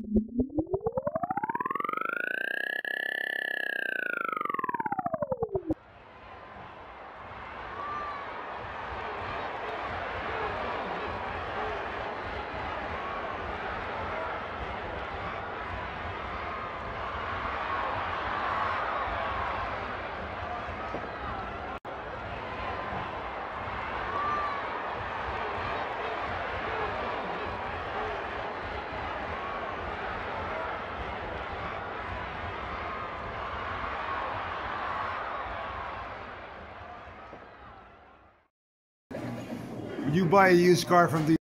Would you buy a used car from the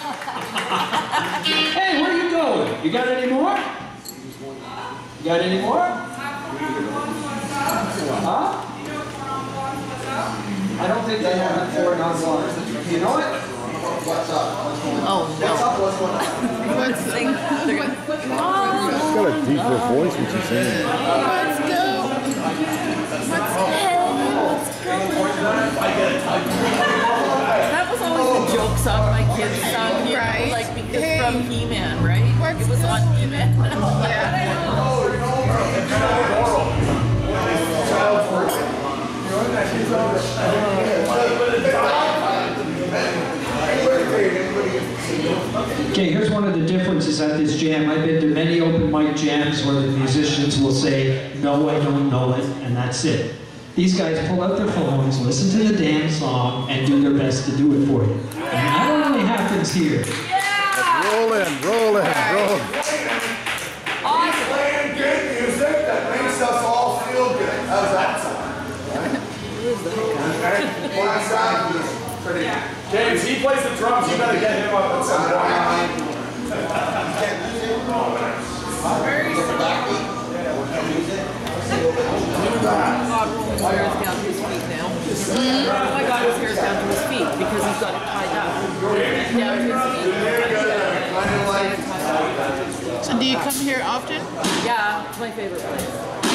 Hey, where you going? You got any more? You got any more? Huh? I don't think they have it for an online. You know it? Oh, what's up? Oh, no. Let's sing. They're gonna, She's got a deeper voice when she's singing. let's go. Let's go. That was always the song my kids sung, you know, like because Hey. from He-Man, right? Let's it was on He-Man. Okay, here's one of the differences at this jam. I've been to many open mic jams where the musicians will say, no, I don't know it, and that's it. These guys pull out their phones, listen to the damn song, and do their best to do it for you. And that only here. Roll in, roll in, roll in. Playing good music that makes us all feel good. How's that sound? One side is pretty. James, he plays the drums. You better get him up at some point. God, Roland's hair is down to his feet now. Oh my God, his hair is down to his feet because he's got it tied up. Down to his feet. So do you come here often? Yeah, it's my favorite place.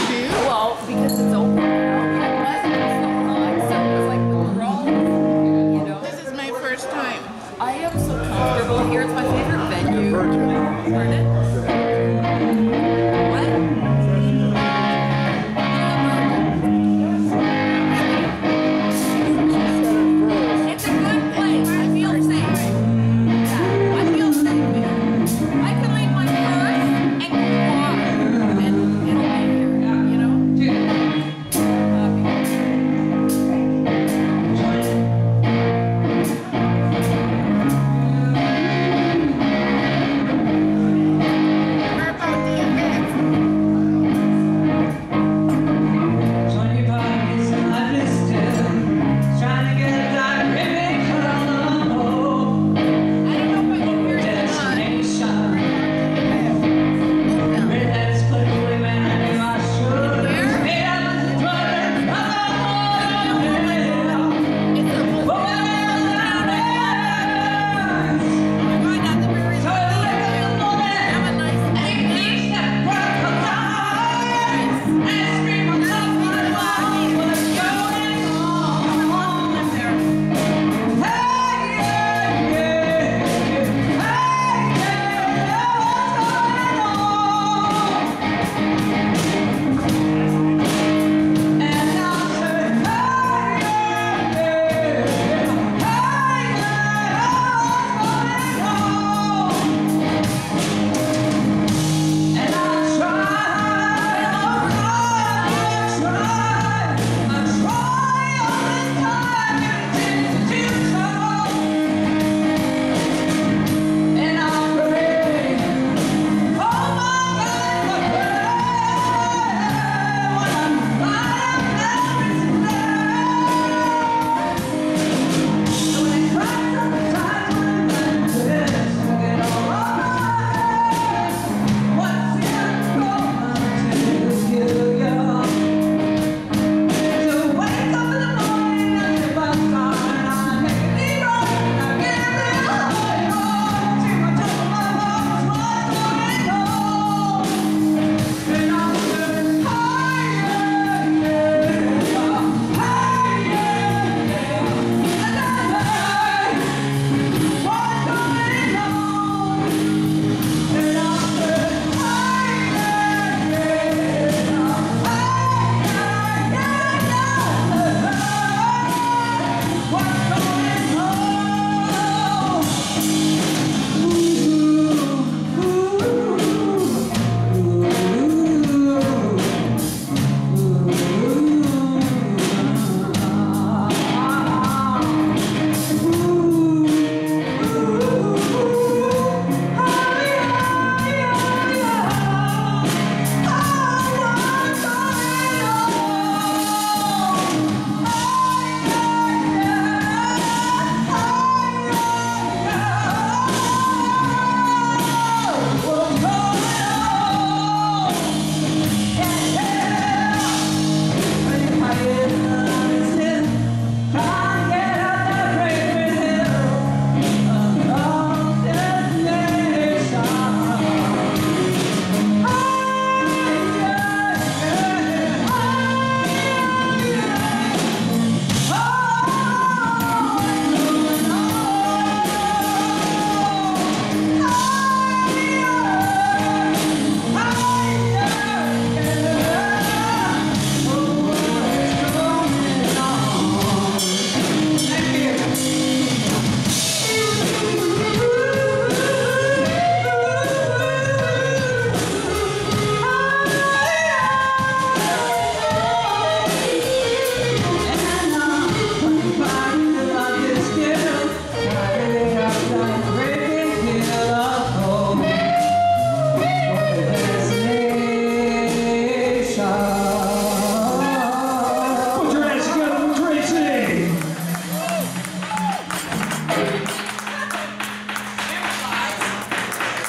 Do you? Well, because it's open now. It wasn't so long, so it was like withdrawals, you know. This is my first time. I am so comfortable here. It's my favorite venue. Pardon?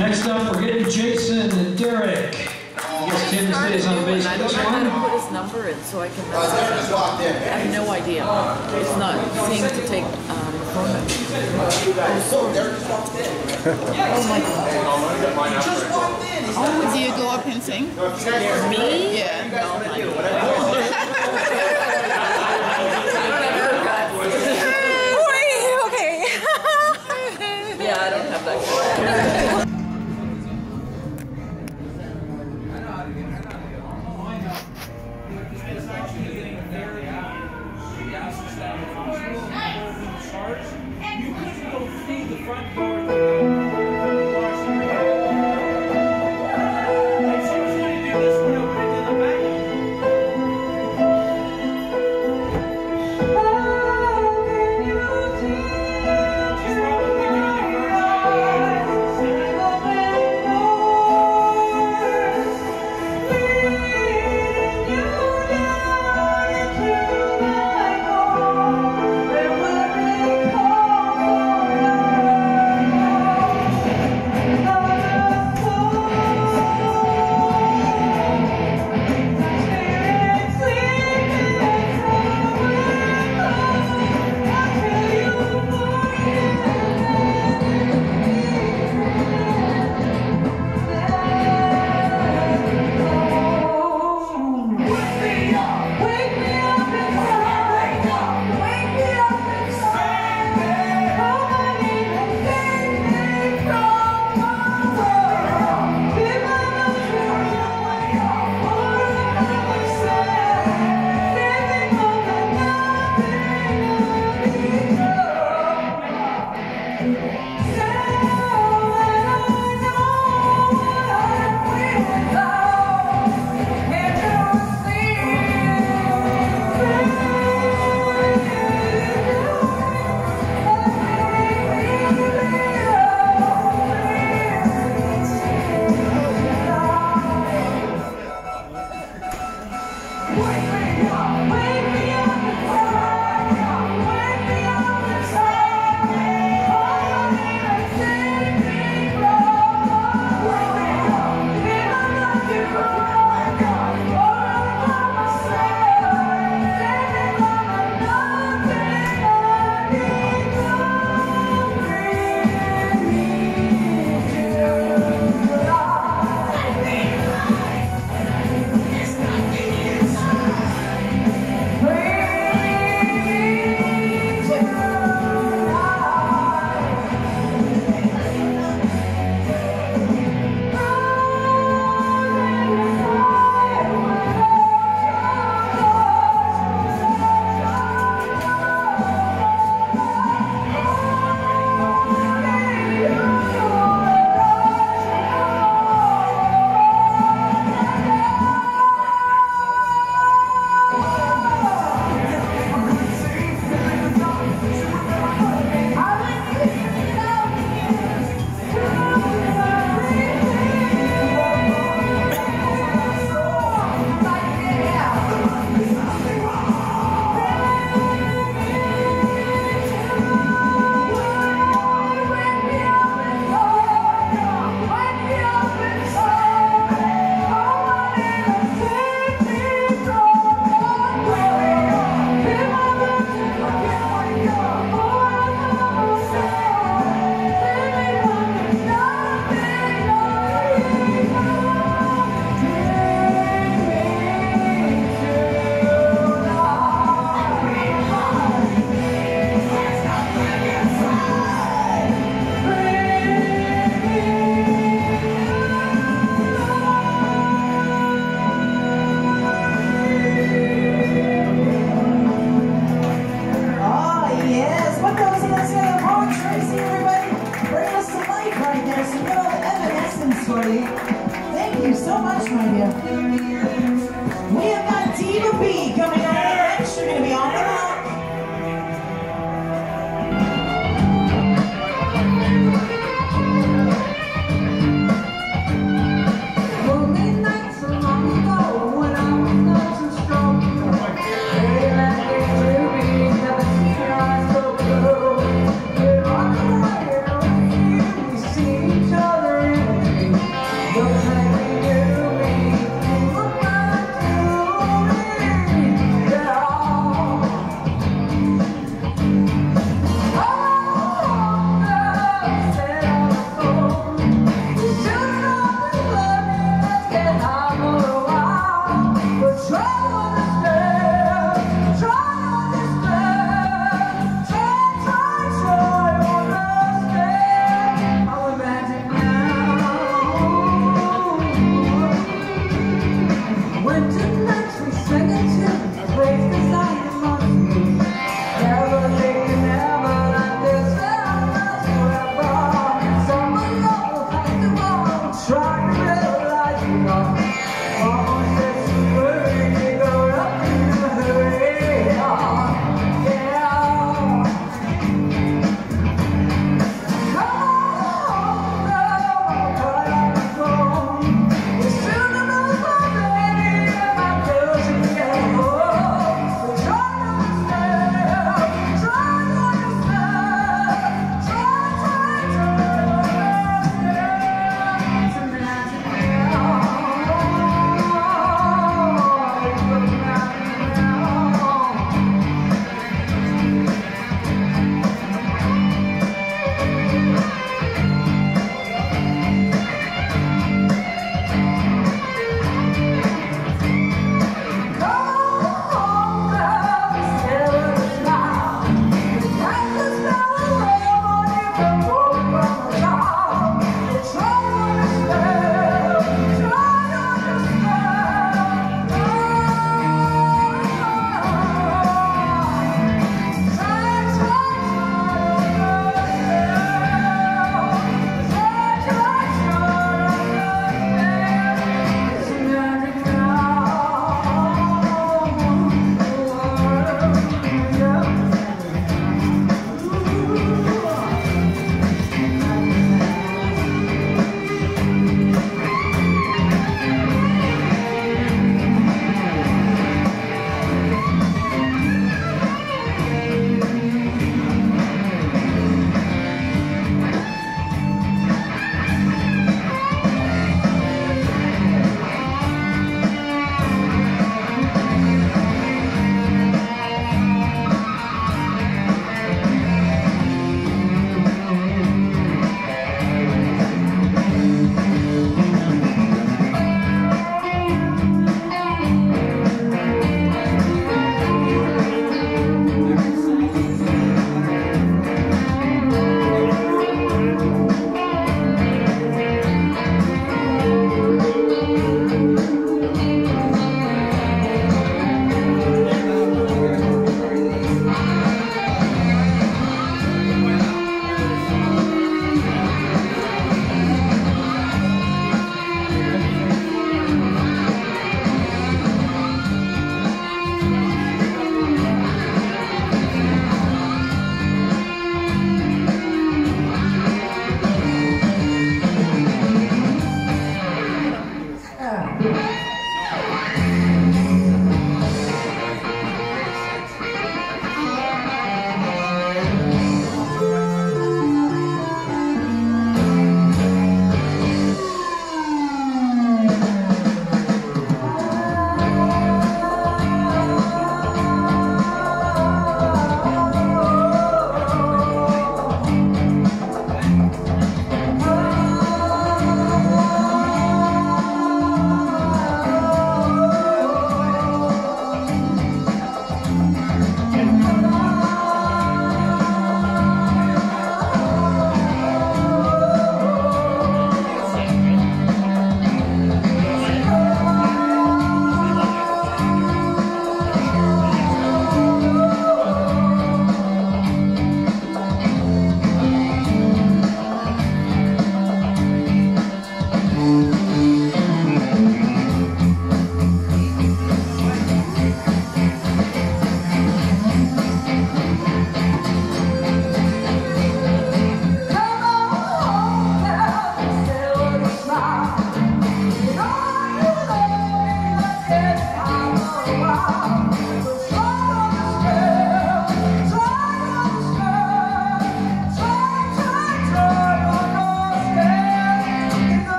Next up, we're getting Jason and Derek. I guess Tim stays on bass I don't know how to put his number in so I can message him. I have no idea. It's not seems to take um, the phone number. Oh, do you go up and sing? Me? Yeah. No, honey. okay. Yeah, I don't have that